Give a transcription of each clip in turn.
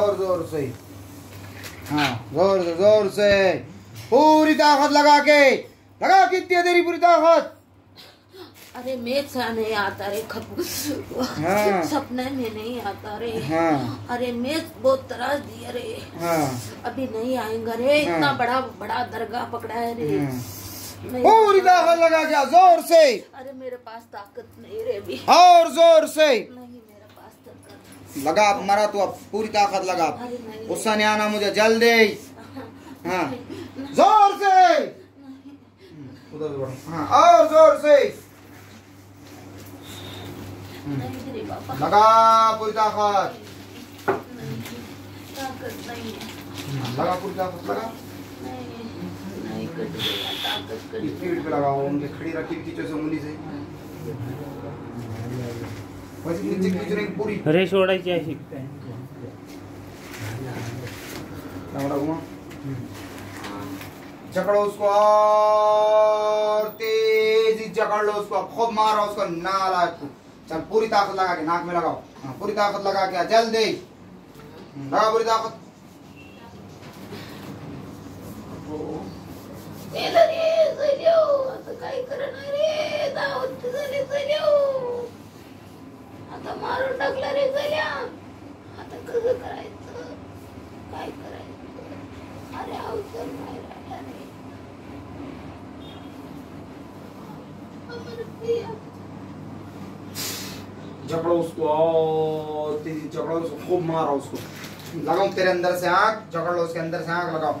ज़ोर ज़ोर से। हाँ ज़ोर से ज़ोर से। पूरी ताकत लगा के लगा कितनी है तेरी पूरी ताकत। अरे मेघ सा नहीं आता रे हाँ। सपने में नहीं आता रे हाँ। अरे मेघ बहुत त्रास दिया रे हाँ। अभी नहीं आएगा रे हाँ। इतना। बड़ा बड़ा दरगाह पकड़ा है रे हाँ। पूरी ताकत लगा के ज़ोर से। अरे मेरे पास ताकत नहीं रे अभी और ज़ोर से। लगा अब मरा तू अब पूरी ताकत लगा गुस्सा नहीं आना मुझे जल्दी हाँ ज़ोर से। हाँ और ज़ोर से लगा पूरी ताकत है लगा पूरी ताकत लगा पीठ पे लगाओ उनके खड़ी रखी खींचो से उंगली से वैसे नीचे खींच रही पूरी रेस ओढायची अशी जकड़ो उसको और तेज़ी जकड़ लो उसको। खूब मारो उसको नाला चल पूरी ताकत लगा के नाक में लगाओ। हाँ, पूरी ताकत लगा के जल्दी। लगा पूरी ताकत। आता काय करणार रे दावत झाले सैन्यो आता मारून टाकला रे सैन्या आता कसं करायचं? काय करायचं? अरे अवसर नाही राहिला उसको तेज़ी उसको, खूब मारो उसको। लगाओ तेरे अंदर से आँख जकड़ लो उसके अंदर से आँख लगाओ।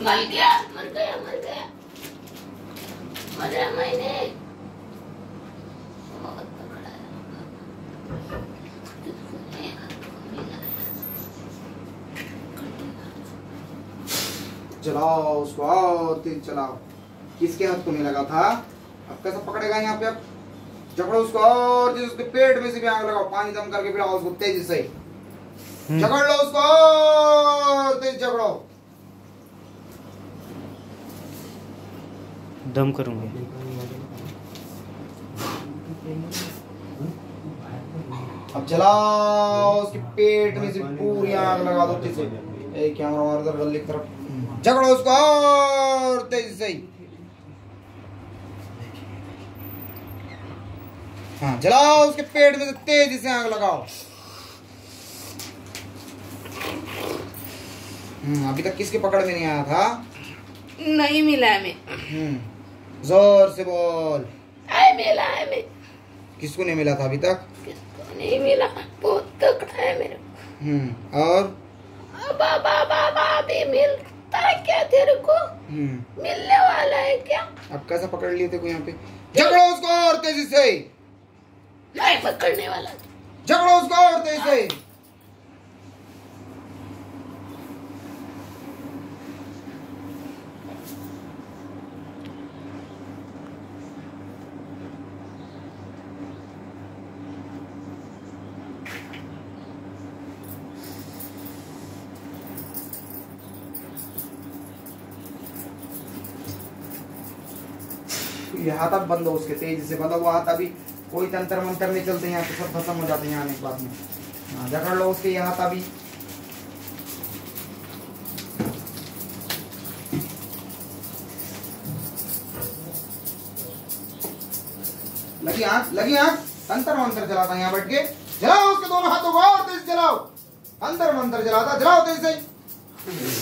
मर गया मर गया मर गया। मरा मैंने। बहुत पकड़ा चलाओ उसको और तेज चलाओ। किसके हाथ को नहीं लगा था? अब कैसे पकड़ेगा यहाँ पे अब? जकड़ो उसको और तेज उसके पेट में से भी आग लगाओ पानी दम करके पिलाओ उसको तेज़ी से। जकड़ लो उसको और तेज जकड़ो। दम करूँगी। अब जलाओ उसके पेट में से पूरी आग लगा दो अच्छे से। ए कैमरा मार उधर गले की तरफ़। झगड़ो उसको और तेज़ी से हाँ। जलाओ उसके पेट में से तेज़ी से आग लगाओ। हम्म, अभी तक किसके पकड़ में नहीं आया था? नहीं मिला हमें। हम्म, ज़ोर से बोल। आए मिला है हमें किसको नहीं मिला था अभी तक? किसको नहीं मिला? बहुत तकड़ा है मेरे हम्म, और? बाबा बाबा अभी मिलता है क्या तेरे को? हम्म, मिलने वाला है क्या? अब कैसे पकड़ लिए थे को यहाँ पे? झगड़ो उसको और तेज़ी से। नहीं पकड़ने वाला झगड़ो उसको और तेज़ी से। ये हाथ अब बंद हो उसके तेज़ी से बंधा हुआ हाथ अभी कोई तंत्र मंत्र नहीं चलते यहाँ पे, सब खत्म हो जाते हैं यहाँ आने के बाद में। हाँ जकड़ लो उसके, ये हाथ अभी। लगी आँख लगी आँख। तंत्र मंत्र चलाता है यहाँ बैठ के। जलाओ उसके दोनों हाथों को और तेज जलाओ। अंतर मंत्र जलाता, जलाओ तेज से।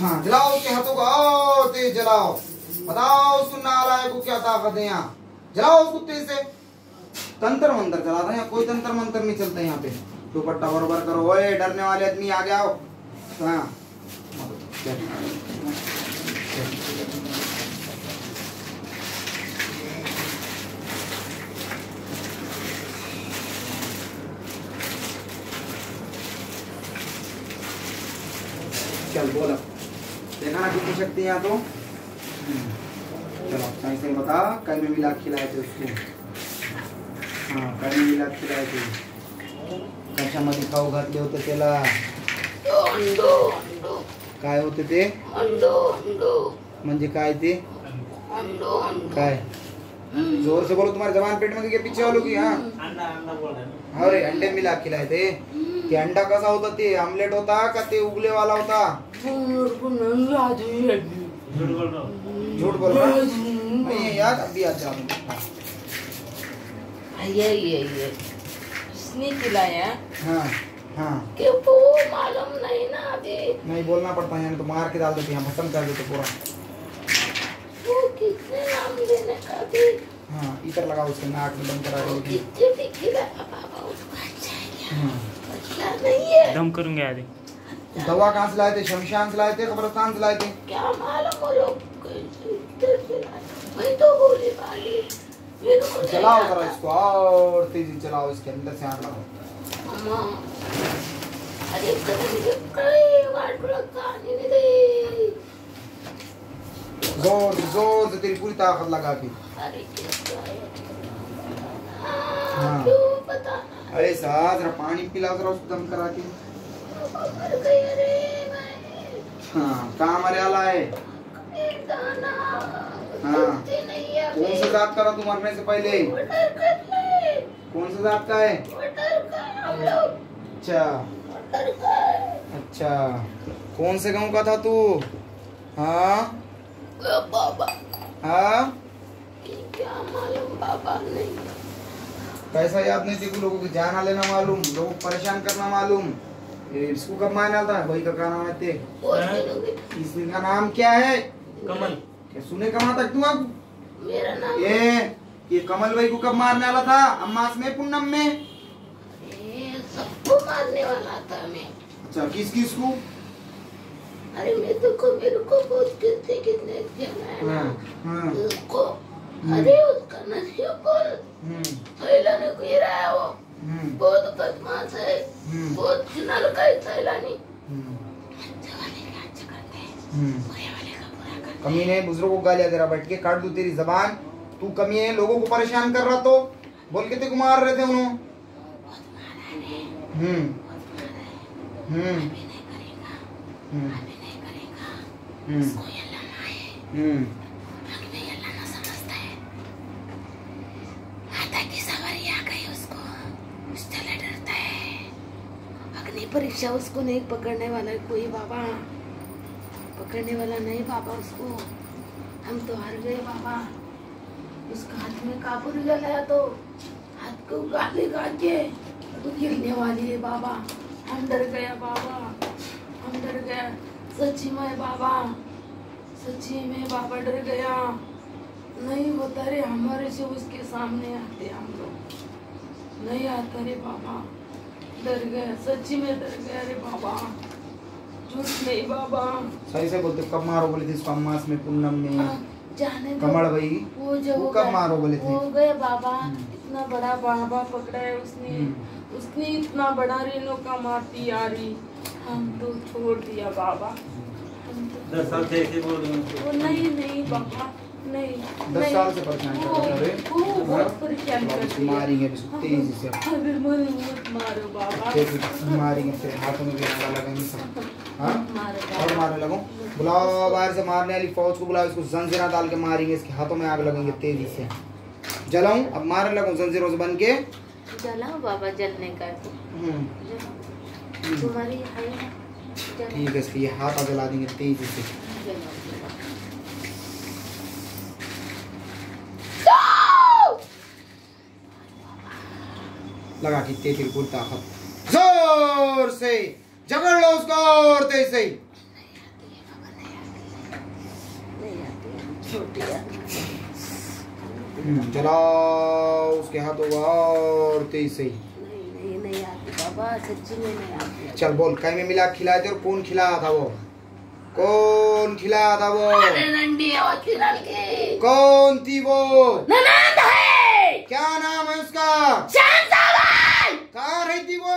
हाँ जलाओ उसके हाथों को और तेज जलाओ। बताओ, उसको नालायक को क्या ताकत है यहाँ? जलाओ उस कुत्ते से। तंत्र मंत्र चला रहे यहाँ कोई तंत्र मंत्र नहीं चलते यहाँ पे। दुपट्टा बरोबर करो, ओए, डरने वाले आदमी, आगे आओ। हाँ। चल, बोला। देखा ना कितनी शक्ति है यहाँ तो। चलो सही सही बता कल में मिला खिलाए थे उसको। हाँ कल में मिला खिलाए थे। कशामध्ये खाऊ घातले होते त्याला अंडो काय होते ते अंडो अंडो म्हणजे काय ते अंडो अंडो काय? ज़ोर से बोलो तुम्हारे जवान पेट में के पीछे वालों की हाँ? अंडा अंडा बोल रहे अरे अंडे मिला खिलाए थे। ते अंडा कसा होता ते? ऑमलेट होता का ते उबले वाला होता? है झूठ बोल रहा? हूँ नहीं याद अभी चला दूँगा। ये ये ये किसने खिलाया। हाँ हाँ। कि वो मालूम नहीं ना अभी। नहीं बोलना पड़ता है तो मार के डाल देते हैं खत्म कर देते पूरा। वो किसने नाम लेने का भी हाँ इधर लगा उसके नाक में दम करा के कितने भी खिलाया बाबा उसको अच्छा है। क्या नहीं दम करूँगे आदि। दवा कहाँ से लाए थे? शमशान से लाए थे कब्रस्तान से लाए थे? क्या मालूम वो लोग मैं तो बोली वाली चलाओ। जरा इसको और तेज़ी चलाओ इसके अंदर से आग लगाओ। अम्मा अरे ज़ोर से ज़ोर से तेरी पूरी ताकत लगा के। अरे क्या है। अरे साथ पानी पिला जरा उसको दम करा के। हाँ कहाँ मरे वाला है? हाँ। है कौन सा जात का था तू मरने से पहले? कर कौन सा जात का है? अच्छा। अच्छा। कौन से गाँव का था तू? हाँ? बाबा। हाँ? क्या मालूम बाबा नहीं। पैसा याद नहीं थी लोगों की जाना लेना मालूम लोगों को परेशान करना मालूम। इसको कब मारना था? भाई का क्या नाम है। ते इसका नाम क्या है? कमल। क्या सुने कमा तक तू अब? मेरा नाम ये ये कमल भाई को कब मारने वाला था? अम्मास में पूनम में। सबको मारने वाला था मैं। अच्छा किस किस को? अरे मैं तो को मेरे को बहुत कितने कितने जगह है हाँ। हाँ उसको अरे उसका नसीब बोल हम्म। थैलानी गिरा है वो। हम्म। बहुत बदमाश है। हम्म। बहुत नलका है थैलानी। हम्म। जवानी का अच्छा करते हैं। हम्म। वाले का पूरा कर कमी ने बुज़ुर्ग को गालियाँ दे रहा बैठ के काट दू तेरी जबान। तू कमी है लोगों को परेशान कर रहा तो। बोल के तेरे को मार रहे थे उन्होंने हम्म। हम्म। हम्म अभी नहीं करेगा हम्म कोई अल्लाह ना है हम्म अग्नि अल्लाह ना समझता है आता की सवारी आ गई उसको उससे डरता है अग्नि परीक्षा उसको नहीं पकड़ने वाला है, कोई बाबा। पकड़ने वाला नहीं बाबा उसको। हम तो हार गए बाबा। उसका हाथ में काबू लगाया तो हाथ को गाली काट के तो गिरने वाली है बाबा। हम डर गया बाबा। हम डर गया सच्ची में बाबा। सच्ची में बाबा डर गया। नहीं होता रे, हमारे से उसके सामने आते हम लोग। नहीं आता रे बाबा। डर गया सच्ची में डर गया रे बाबा। झूठ नहीं बाबा। सही से बोलते कब मारो बोले थे इसको अम्मास में पूनम में? हाँ, जाने कमल भाई वो जो वो कब मारो बोले थे? हो गए बाबा। हम्म। इतना बड़ा बाबा पकड़ा है उसने। हम्म। उसने इतना बड़ा रेणु का मारती आ रही हम तो छोड़ दिया बाबा। हम तो दस साल से ऐसे बोल रहे हैं। वो नहीं नहीं बाबा। दस साल से परेशान कर रहे हाँ? है। मारेंगे तेज़ी से। बाबा। मारेंगे तेरे हाथों में भी आग लगाएँगे सब। हाँ? और मारने लगो? बुलाओ बाहर से मारने वाली फौज को बुलाओ इसको जंजीरा डाल के मारेंगे इसके हाथों में आग लगेंगे तेज़ी से। जलाऊं? अब मारने लगूं जंजीरों से बन के जलाओ बाबा जलने का। हम्म, है। ठीक है इसके ये हाथ जला देंगे तेज़ी से जलाओ, जलाओ। लगा की तेज़ी पूरी ताकत। ज़ोर से जकड़ लो उसको और तेज से। हम्म, जलाओ उसके हाथों को और तेज से। नहीं नहीं नहीं आती बाबा सच्ची में नहीं आती चल बोल कहीं में मिला खिलाए थे और कौन खिलाया था वो? कौन खिलाया था वो? कौन थी वो? ननद है। क्या नाम है उसका? कहाँ रहती वो?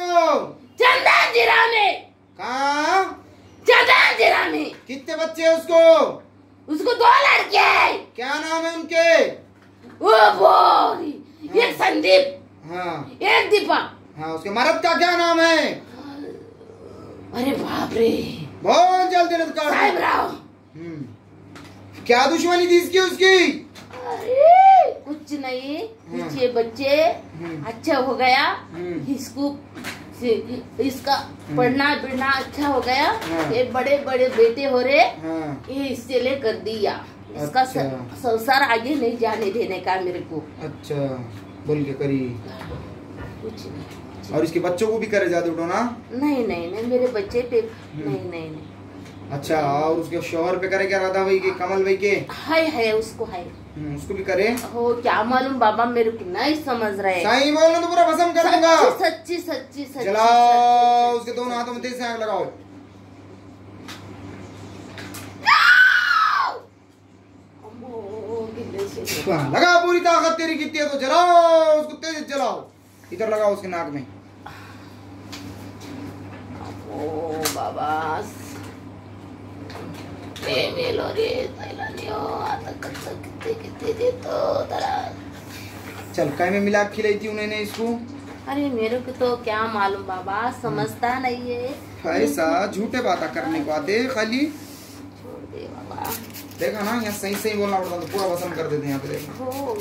चंदन जिरा में कहाँ? जिरा में कितने बच्चे हैं उसको? उसको दो लड़के हैं। क्या नाम है उनके? वो बोरी एक संदीप हाँ। एक दीपक हाँ उसके मर्द का क्या नाम है? अरे बाप रे। बहुत जल्दी साहेब राव। हम्म। क्या दुश्मनी थी इसकी उसकी? कुछ नहीं हम्म। कुछ ये बच्चे हम्म। अच्छा हो गया हम्म। इसको इसका पढ़ना पढ़ना अच्छा हो गया हाँ। ये बड़े बड़े बेटे हो रहे हाँ ये इससे ले कर दिया इसका अच्छा। संसार आगे नहीं जाने देने का मेरे को अच्छा बोल के करी कुछ नहीं और इसके बच्चों को भी करे जादू टोना नहीं नहीं नहीं मेरे बच्चे पे नहीं नहीं नहीं अच्छा और उसके शोहर पे करे क्या राधा भाई के कमल भाई के? है है उसको है हम्म, उसको भी करे? हो क्या मालूम बाबा मेरे को नहीं समझ रहे सही बोलो तो पूरा भस्म कर दूँगा। सच्ची सच्ची सच्ची जलाओ उसके दोनों हाथों में तेज से आग लगाओ। हाँ, लगा पूरी ताकत तेरी कितनी है तो जलाओ उसको तेज जलाओ। इधर लगाओ उसके नाक में। ओ बाबा ए मेलो रे तैलानियो आता कच्चा कितने कितने देतो तरा चल कहीं में मिला खिलाई थी उन्होंने इसको? अरे मेरे को तो क्या मालूम बाबा समझता नहीं है। ऐसा झूठे बातें करने को आते खाली। दे बाबा। देखा ना यहाँ सही सही बोलना पड़ता तो पूरा भस्म कर देते हैं यहाँ पे देखो। हो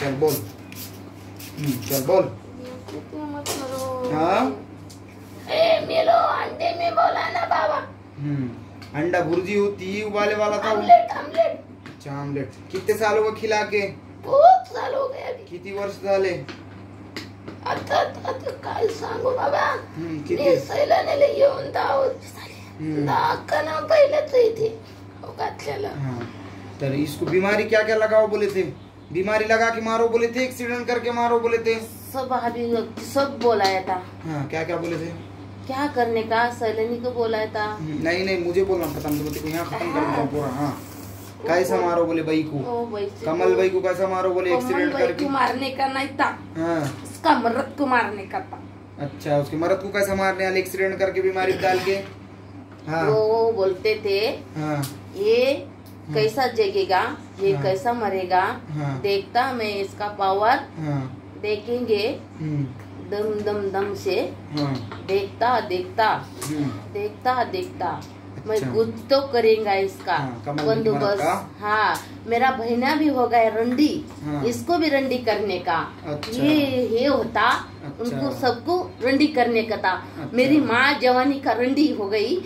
चल बोल। हम्म, चल बोल। करो हाँ? ए मेलो अंडे में बोला ना बाबा। हम्म, अंडा भुर्जी होती है उबाले वाला था अच्छा आमलेट कितने सालों का खिला के? बहुत साल हो गए अभी। किती वर्ष झाले आता आता काय सांगू बाबा। हम्म, मी येऊन हम्म. ना इथे हो तर इसको बीमारी क्या क्या लगाओ बोले थे? बीमारी लगा के मारो बोले थे एक्सीडेंट करके मारो बोले थे। सब अभी सब बोलाया था। हाँ क्या क्या बोले थे? क्या करने का? सैलनी को बोला था नहीं नहीं मुझे बोलना पता नहीं तो यहाँ खत्म कर दूँगा पूरा हाँ। कैसा मारो बोले भाई को? कमल भाई को कैसा मारो बोले? एक्सीडेंट करके। मारने का नहीं था। हाँ। उसका मर्द को मारने का था। अच्छा उसके मर्द को कैसा मारने? वाले एक्सीडेंट करके बीमारी डाल के। हाँ। वो वो बोलते थे हाँ। ये कैसा जगेगा? ये हाँ। कैसा मरेगा? हाँ। देखता मैं इसका पावर हाँ। देखेंगे। हम्म, दम दम दम से हाँ देखता देखता हम्म, देखता देखता मैं अच्छा। कुछ तो करेगा इसका हाँ, बंदोबस्त? हाँ मेरा बहना भी हो गया रंडी हाँ। इसको भी रंडी करने का अच्छा। ये ये होता अच्छा। उनको सबको रंडी करने का था अच्छा। मेरी माँ जवानी का रंडी हो गई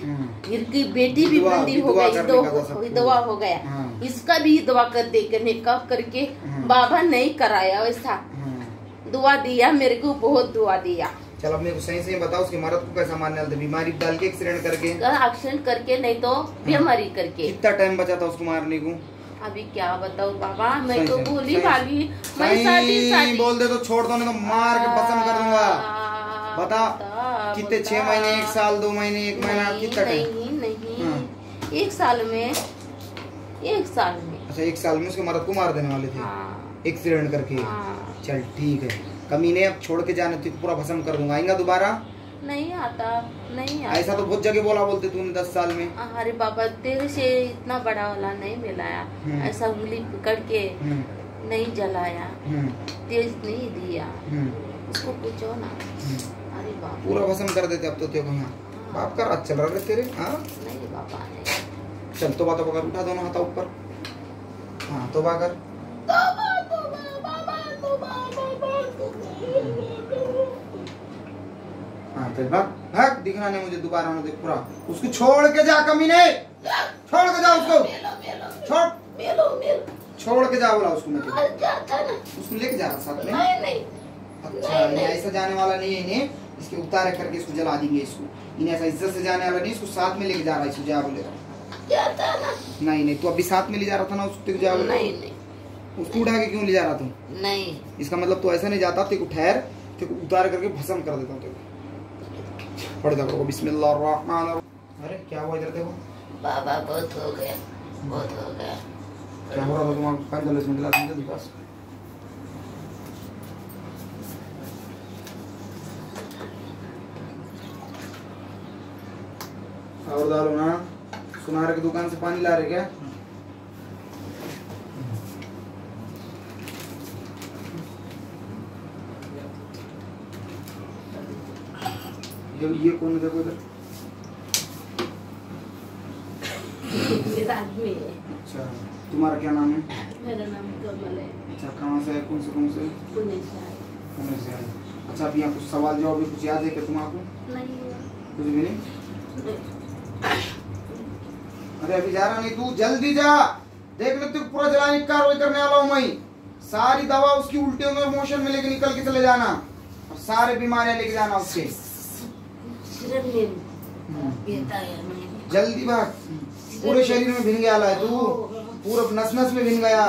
फिर की बेटी भी रंडी हो गई करने दो विधवा हो गया हाँ। इसका भी दवा कर देखने का करके हाँ। बाबा नहीं कराया वैसा हाँ। दुआ दिया मेरे को बहुत दुआ दिया। चलो मेरे को सही सही बताओ उसकी मरद को कैसा मारने वाले बीमारी डाल के एक्सीडेंट करके? एक्सीडेंट करके नहीं तो बीमारी करके। कितना टाइम बचा था उसको मारने को? अभी क्या बताऊँ बाबा मैं तो से, भूली सही मैं शादी शादी बोल दे तो छोड़ दो नहीं तो मार के खत्म कर दूँगा। बता कितने छह महीने एक साल दो महीने एक महीना कितना नहीं नहीं। हाँ। एक साल में एक साल में। अच्छा एक साल में उसके मरद को मार देने वाले थे। हाँ। एक्सीडेंट करके। हाँ। चल ठीक है। कमीने अब छोड़ के जाने तो पूरा भस्म कर दूँगा। आएगा दोबारा? नहीं आता नहीं आता। ऐसा तो बहुत जगह बोला बोलते तूने दस साल में। अरे बाबा तेरे से इतना बड़ा वाला नहीं मिलाया। हम्म। ऐसा उंगली पकड़ के हम्म, नहीं जलाया। हम्म, तेज नहीं दिया। उसको पूछो ना। अरे बाबा। पूरा भसम कर देते अब तो तेरे को यहाँ। बाप का रात चल रहा है तेरे हाँ? नहीं बाबा नहीं। चल तो बात कर उठा दोनों हाथ ऊपर। हाँ तो कर। फिर भाग भाग दिखना नहीं मुझे दोबारा ना देख पूरा। उसको छोड़ के जा कमीने छोड़ के जा उसको। छोड़। के जा बोला उसको मैं उसको लेके जा रहा साथ में। नहीं नहीं। अच्छा ये ऐसा जाने वाला नहीं है इन्हें। इसके उतारे करके इसको जला देंगे इसको। इन्हें ऐसा इज़्ज़त से जाने वाला नहीं इसको साथ में लेके जा रहा है इसको जा बोले। नहीं नहीं तू अभी साथ में ले जा रहा था ना उसको जा बोले। नहीं नहीं। उसको उठा के क्यों ले जा रहा था नहीं। इसका मतलब तू ऐसा नहीं जाता तेरे को ठहर तेरे को उतार करके भस्म कर देता हूँ तेरे को। पढ़ जा करो बिस्मिल्लाह अरे क्या हुआ इधर देखो। बाबा बहुत हो गया बहुत हो गया। क्या हो रहा था तुम्हारा पानी डालो इसमें गिलास में पास और डालो ना? सुनार की दुकान से पानी ला रहे क्या? ये ये कौन है देखो इधर? आदमी है। अच्छा तुम्हारा क्या नाम है? मेरा नाम कमल है। अच्छा कहाँ से है? कौन से कौन से? पुणे से आए। पुणे से आए। अच्छा अभी यहाँ कुछ सवाल जवाब भी कुछ याद है क्या तुम्हारा नहीं कुछ भी नहीं। अरे अभी जा रहा नहीं तू जल्दी जा। देख ले तू पूरा जलाने की कार्रवाई करने वाला हूँ मैं। सारी दवा उसकी उल्टी में मोशन में लेके निकल के चले जाना। और सारे बीमारियाँ लेके जाना उसके। सिर में बेटा है मैं जल्दी भाग पूरे शरीर में भिन गया है तू। पूरा नस नस में भिन गया।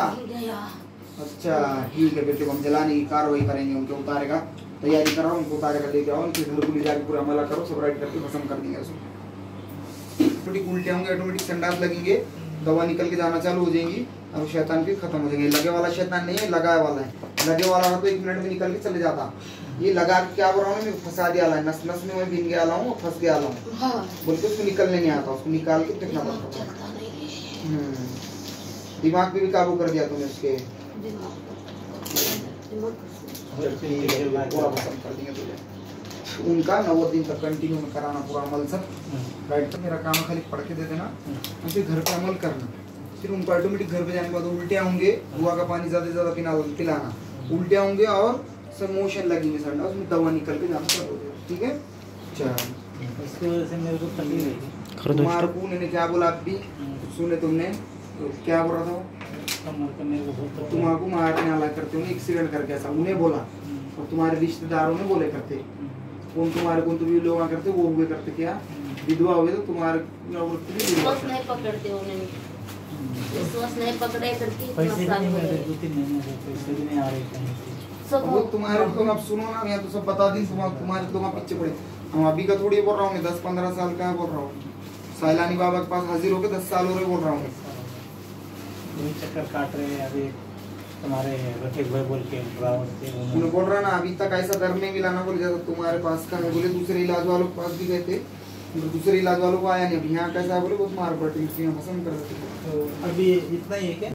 अच्छा ठीक है बेटे हम जलाने की कार्रवाई करेंगे उनके उतारे का। तैयारी करो उनको उतारे का लेके आओ उनके घर को ले जाके पूरा हमला करो सब राइट करके खत्म कर देंगे उसको ऑटोमेटिक उल्टे होंगे ऑटोमेटिक संडास लगेंगे। दवा निकल के जाना चालू हो जाएँगी। अब शैतान भी खत्म हो जाएँगे। लगे वाला शैतान नहीं है लगाए वाला है। लगे वाला हो तो एक मिनट में निकल के चले जाता। ये लगा के क्या बोल रहा हूँ मैं फंसा दिया है नस नस में मैं भिन गया वाला हूँ और फंस गया वाला हूँ। हाँ। बोल के उसको निकलने नहीं आता उसको निकाल के फेंकना पड़ता। है। हम्म। दिमाग पे भी काबू कर दिया तुमने उसके। दिमाग दिमाग पूरा पसंद कर देंगे तुझे उनका नौ दिन तक कंटिन्यू में कराना पूरा अमल सब। राइट तो मेरा काम खाली पढ़ के दे देना उनके घर पे अमल करना। फिर उनको ऑटोमेटिक घर पे जाने के बाद उल्टे होंगे बुआ का पानी ज़्यादा से ज़्यादा पिना पिलाना। उल्टे होंगे और सब मोशन लगेंगे संडा उसमें दवा निकल के जाना चालू हो। जाएगा ठीक है? अच्छा। इसकी वजह से मेरे को तकलीफ़ है तुम्हारे को उन्होंने क्या बोला आप भी सुने तुमने? तो क्या बोल रहा था तुम्हारे मारने वाला करते होंगे एक्सीडेंट करके ऐसा उन्हें बोला। और तुम्हारे रिश्तेदारों ने बोले करते। कौन तुम्हारे कौन तो भी लोग आ करते वो हुए करते क्या? विधवा हुए तो तुम्हारे नहीं पकड़ते उन्हें। विश्वास नहीं पकड़े करके पैसे भी नहीं पैसे भी आ रहे वो तुम्हारे तो अब सुनो ना मैं तो सब बता दी तुम तुम्हारे तो वहाँ पीछे पड़े। हम अभी का थोड़ी बोल रहा हूँ दस पंद्रह साल का बोल रहा हूँ। सैलानी बाबा के पास हाजिर होके दस साल हो रहे बोल रहा हूँ। चक्कर काट रहे हैं अभी तुम्हारे रफीक भाई बोल के उन्होंने बोल रहा ना अभी तक ऐसा दर्द नहीं मिला ना बोले जैसा तुम्हारे पास का है। बोले दूसरे इलाज वालों के पास भी गए थे। दूसरे इलाज वालों को आया नहीं। अभी यहाँ कैसा है? बोले बहुत मार पड़ रही पसंद कर रहे थे। तो अभी इतना ही है क्या?